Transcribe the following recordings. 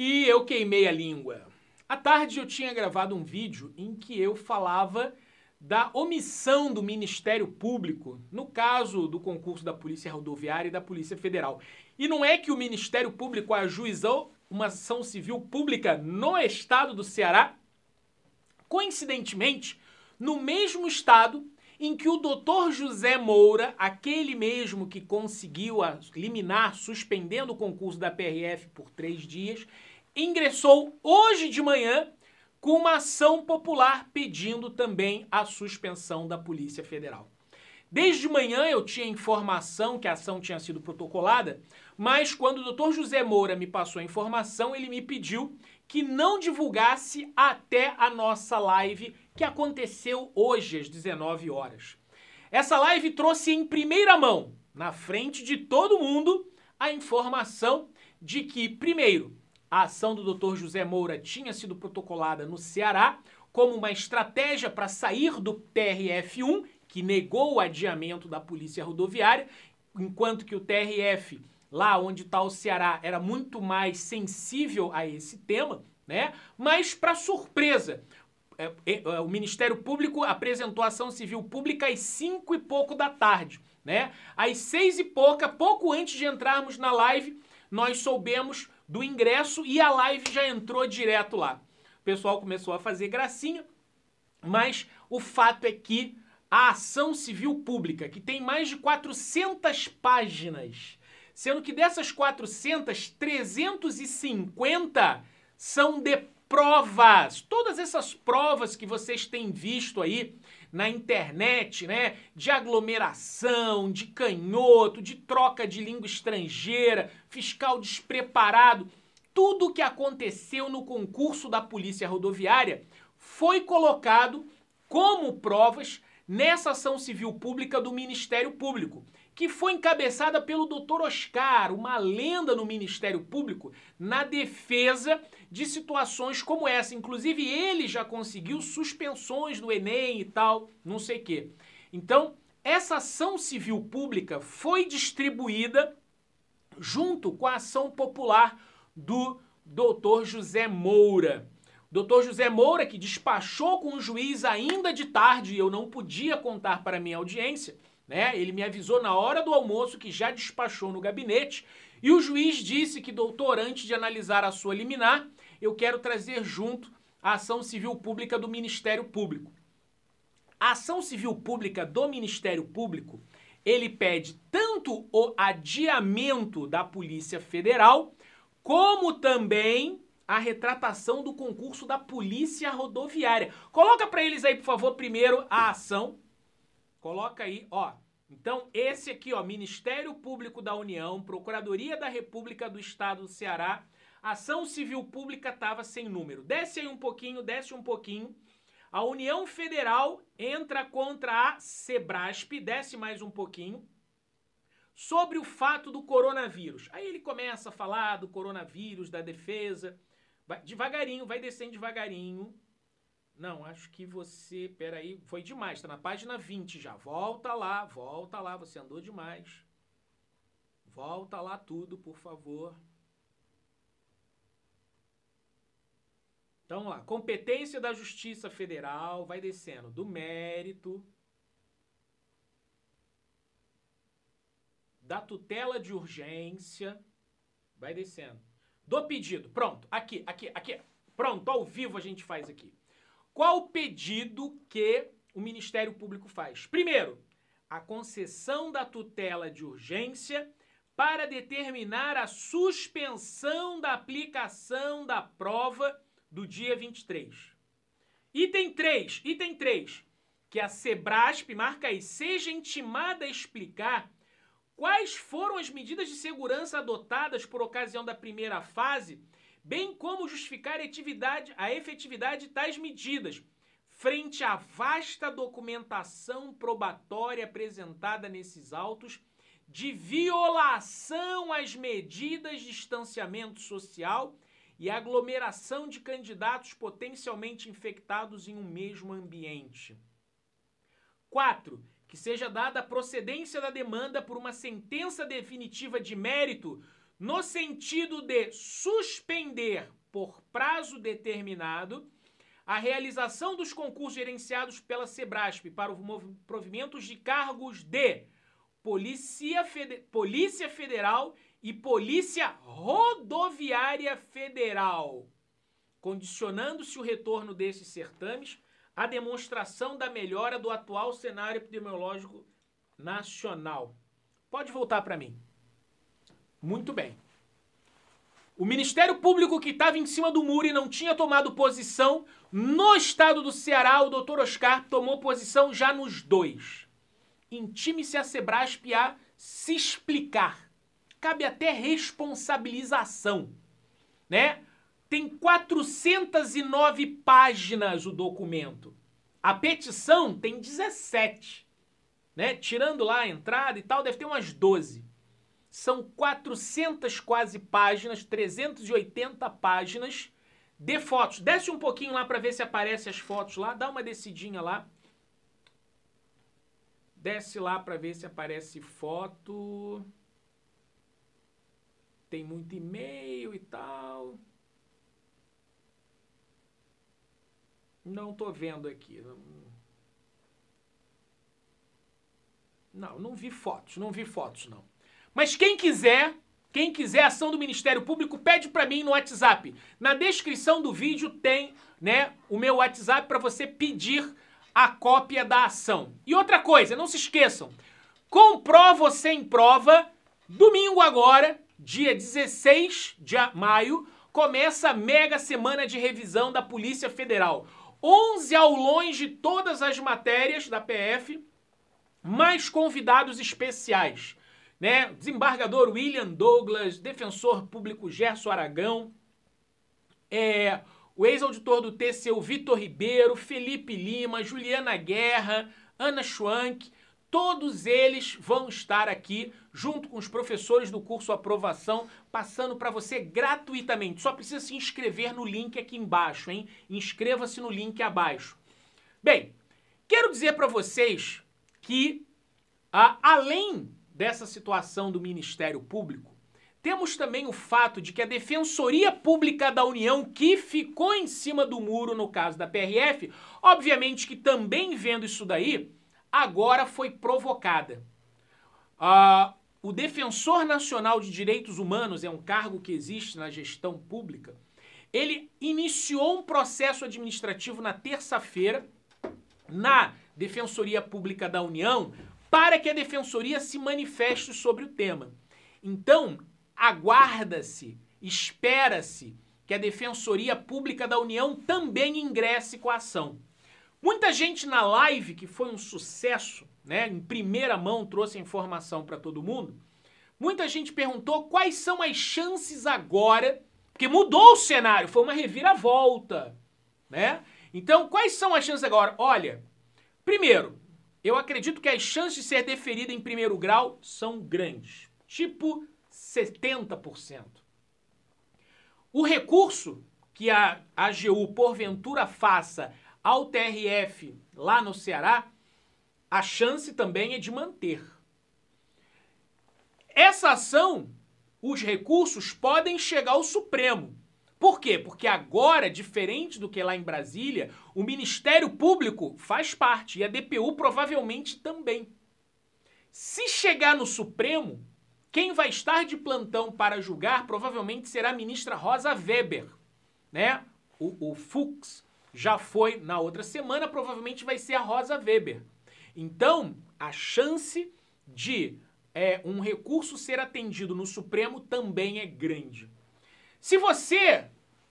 E eu queimei a língua. À tarde eu tinha gravado um vídeo em que eu falava da omissão do Ministério Público no caso do concurso da Polícia Rodoviária e da Polícia Federal. E não é que o Ministério Público ajuizou uma ação civil pública no estado do Ceará? Coincidentemente, no mesmo estado em que o doutor José Moura, aquele mesmo que conseguiu liminar suspendendo o concurso da PRF por três dias, ingressou hoje de manhã com uma ação popular pedindo também a suspensão da Polícia Federal. Desde manhã eu tinha informação que a ação tinha sido protocolada, mas quando o Dr. José Moura me passou a informação, ele me pediu que não divulgasse até a nossa live que aconteceu hoje às 19 horas. Essa live trouxe em primeira mão, na frente de todo mundo, a informação de que, primeiro, a ação do Dr. José Moura tinha sido protocolada no Ceará como uma estratégia para sair do TRF1, que negou o adiamento da Polícia Rodoviária, enquanto que o TRF, lá onde está o Ceará, era muito mais sensível a esse tema, né? Mas, para surpresa, é, é, é, o Ministério Público apresentou ação civil pública às 5 e pouco da tarde, né? Às 6 e pouca, pouco antes de entrarmos na live, nós soubemos do ingresso e a live já entrou direto lá. O pessoal começou a fazer gracinha, mas o fato é que a ação civil pública, que tem mais de 400 páginas, sendo que dessas 400, 350 são de provas. Todas essas provas que vocês têm visto aí na internet, né, de aglomeração, de canhoto, de troca de língua estrangeira, fiscal despreparado, tudo o que aconteceu no concurso da Polícia Rodoviária foi colocado como provas nessa ação civil pública do Ministério Público que foi encabeçada pelo Dr. Oscar, uma lenda no Ministério Público, na defesa de situações como essa. Inclusive, ele já conseguiu suspensões no Enem e tal, não sei o quê. Então, essa ação civil pública foi distribuída junto com a ação popular do Dr. José Moura. Doutor José Moura, que despachou com o juiz ainda de tarde, e eu não podia contar para minha audiência, né? Ele me avisou na hora do almoço que já despachou no gabinete e o juiz disse que, doutor, antes de analisar a sua liminar, eu quero trazer junto a ação civil pública do Ministério Público. A ação civil pública do Ministério Público, ele pede tanto o adiamento da Polícia Federal, como também a retratação do concurso da Polícia Rodoviária. Coloca para eles aí, por favor, primeiro a ação Coloca aí, ó. Então, esse aqui, ó, Ministério Público da União, Procuradoria da República do Estado do Ceará, Ação Civil Pública estava sem número. Desce aí um pouquinho, desce um pouquinho. A União Federal entra contra a Sebrasp, desce mais um pouquinho, sobre o fato do coronavírus. Aí ele começa a falar do coronavírus, da defesa, vai, devagarinho, vai descendo devagarinho, não, acho que você. Peraí, foi demais. Tá na página 20 já. Volta lá, volta lá. Você andou demais. Volta lá tudo, por favor. Então lá, competência da Justiça Federal, vai descendo do mérito, da tutela de urgência, vai descendo. Do pedido, pronto, aqui, aqui, aqui, pronto, ao vivo a gente faz aqui. Qual o pedido que o Ministério Público faz? Primeiro, a concessão da tutela de urgência para determinar a suspensão da aplicação da prova do dia 23. Item 3, item 3, que a Sebrasp, marca aí, seja intimada a explicar quais foram as medidas de segurança adotadas por ocasião da primeira fase bem como justificar a, efetividade de tais medidas, frente à vasta documentação probatória apresentada nesses autos de violação às medidas de distanciamento social e aglomeração de candidatos potencialmente infectados em um mesmo ambiente. 4. Que seja dada a procedência da demanda por uma sentença definitiva de mérito no sentido de suspender por prazo determinado a realização dos concursos gerenciados pela Sebrasp para o provimentos de cargos de Polícia, Fede Polícia Federal e Polícia Rodoviária Federal, condicionando-se o retorno desses certames à demonstração da melhora do atual cenário epidemiológico nacional. Pode voltar para mim. Muito bem. O Ministério Público que estava em cima do muro e não tinha tomado posição, no estado do Ceará, o doutor Oscar tomou posição já nos dois. Intime-se a Sebrasp a se explicar. Cabe até responsabilização, né? Tem 409 páginas o documento. A petição tem 17, né? Tirando lá a entrada e tal, deve ter umas 12. São 400 quase páginas, 380 páginas de fotos. Desce um pouquinho lá para ver se aparecem as fotos lá, dá uma descidinha lá. Desce lá para ver se aparece foto. Tem muito e-mail e tal. Não tô vendo aqui. Não, não vi fotos, não vi fotos não. Mas quem quiser, quem quiser ação do Ministério Público, pede para mim no WhatsApp. Na descrição do vídeo tem, né, o meu WhatsApp para você pedir a cópia da ação. E outra coisa, não se esqueçam, com prova ou sem prova, domingo agora, dia 16 de maio, começa a mega semana de revisão da Polícia Federal. 11 aulões de todas as matérias da PF, mais convidados especiais né? Desembargador William Douglas, defensor público Gerson Aragão, é, o ex-auditor do TCU Vitor Ribeiro, Felipe Lima, Juliana Guerra, Ana Schwank, todos eles vão estar aqui junto com os professores do curso Aprovação, passando para você gratuitamente. Só precisa se inscrever no link aqui embaixo, hein? Inscreva-se no link abaixo. Bem, quero dizer para vocês que, ah, além dessa situação do Ministério Público, temos também o fato de que a Defensoria Pública da União, que ficou em cima do muro no caso da PRF, obviamente que também vendo isso daí, agora foi provocada. Uh, o Defensor Nacional de Direitos Humanos é um cargo que existe na gestão pública. Ele iniciou um processo administrativo na terça-feira na Defensoria Pública da União para que a defensoria se manifeste sobre o tema. Então, aguarda-se, espera-se que a Defensoria Pública da União também ingresse com a ação. Muita gente na live, que foi um sucesso, né, em primeira mão trouxe a informação para todo mundo. Muita gente perguntou quais são as chances agora, porque mudou o cenário, foi uma reviravolta, né? Então, quais são as chances agora? Olha, primeiro, eu acredito que as chances de ser deferida em primeiro grau são grandes, tipo 70%. O recurso que a AGU porventura faça ao TRF lá no Ceará, a chance também é de manter. Essa ação, os recursos podem chegar ao Supremo. Por quê? Porque agora, diferente do que lá em Brasília, o Ministério Público faz parte e a DPU provavelmente também. Se chegar no Supremo, quem vai estar de plantão para julgar provavelmente será a ministra Rosa Weber, né? O, o Fux já foi na outra semana, provavelmente vai ser a Rosa Weber. Então, a chance de é, um recurso ser atendido no Supremo também é grande. Se você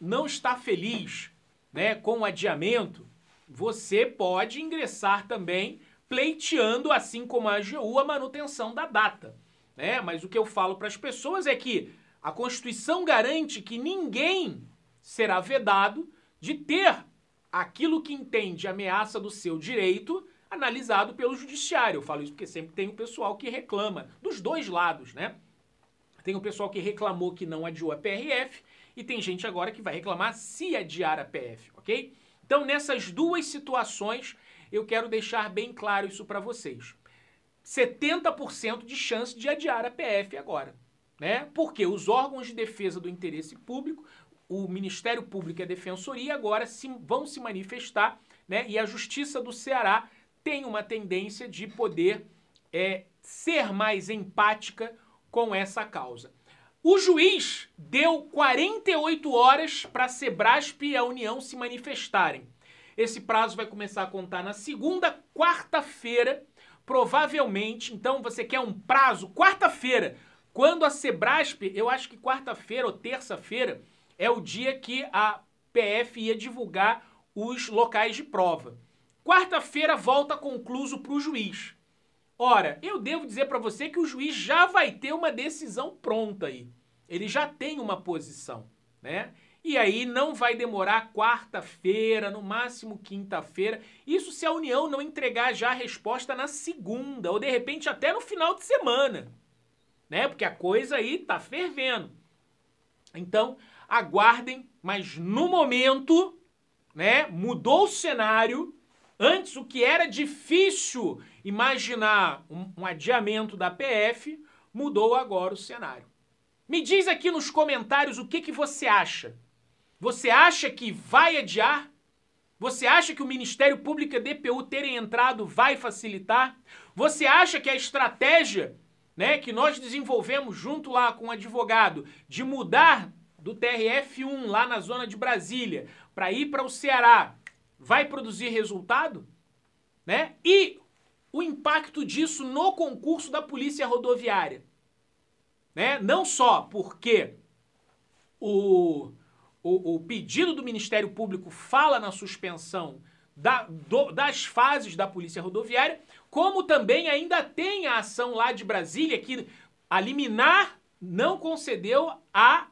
não está feliz né, com o adiamento, você pode ingressar também pleiteando, assim como a AGU, a manutenção da data. Né? Mas o que eu falo para as pessoas é que a Constituição garante que ninguém será vedado de ter aquilo que entende ameaça do seu direito analisado pelo judiciário. Eu falo isso porque sempre tem o pessoal que reclama, dos dois lados, né? Tem o pessoal que reclamou que não adiou a PRF e tem gente agora que vai reclamar se adiar a PF, ok? Então, nessas duas situações, eu quero deixar bem claro isso para vocês. 70% de chance de adiar a PF agora. né? Porque os órgãos de defesa do interesse público, o Ministério Público e a Defensoria agora se, vão se manifestar, né? E a Justiça do Ceará tem uma tendência de poder é, ser mais empática com essa causa. O juiz deu 48 horas para a Sebrasp e a União se manifestarem. Esse prazo vai começar a contar na segunda quarta-feira, provavelmente. Então, você quer um prazo quarta-feira, quando a Sebrasp, eu acho que quarta-feira ou terça-feira é o dia que a PF ia divulgar os locais de prova. Quarta-feira volta concluso para o juiz. Ora, eu devo dizer para você que o juiz já vai ter uma decisão pronta aí. Ele já tem uma posição, né? E aí não vai demorar quarta-feira, no máximo quinta-feira. Isso se a União não entregar já a resposta na segunda, ou de repente até no final de semana, né? Porque a coisa aí tá fervendo. Então, aguardem, mas no momento, né, mudou o cenário. Antes, o que era difícil imaginar um, um adiamento da PF, mudou agora o cenário. Me diz aqui nos comentários o que, que você acha. Você acha que vai adiar? Você acha que o Ministério Público e DPU terem entrado vai facilitar? Você acha que a estratégia né, que nós desenvolvemos junto lá com o advogado de mudar do TRF1 lá na zona de Brasília para ir para o Ceará vai produzir resultado? Né? E o impacto disso no concurso da Polícia Rodoviária? Né? Não só porque o, o, o pedido do Ministério Público fala na suspensão da, do, das fases da Polícia Rodoviária, como também ainda tem a ação lá de Brasília que a liminar não concedeu a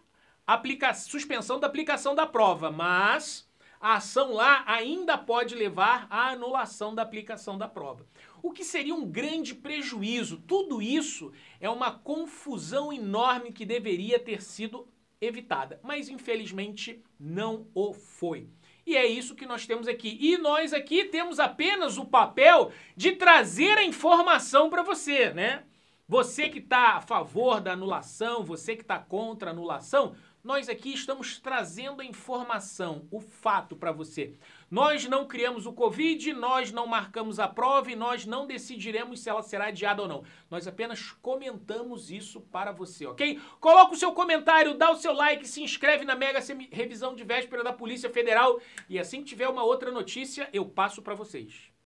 aplica suspensão da aplicação da prova, mas a ação lá ainda pode levar à anulação da aplicação da prova o que seria um grande prejuízo. Tudo isso é uma confusão enorme que deveria ter sido evitada, mas infelizmente não o foi. E é isso que nós temos aqui. E nós aqui temos apenas o papel de trazer a informação para você, né? Você que está a favor da anulação, você que está contra a anulação, nós aqui estamos trazendo a informação, o fato para você. Nós não criamos o Covid, nós não marcamos a prova e nós não decidiremos se ela será adiada ou não. Nós apenas comentamos isso para você, ok? Coloca o seu comentário, dá o seu like, se inscreve na Mega Revisão de Véspera da Polícia Federal e assim que tiver uma outra notícia, eu passo para vocês.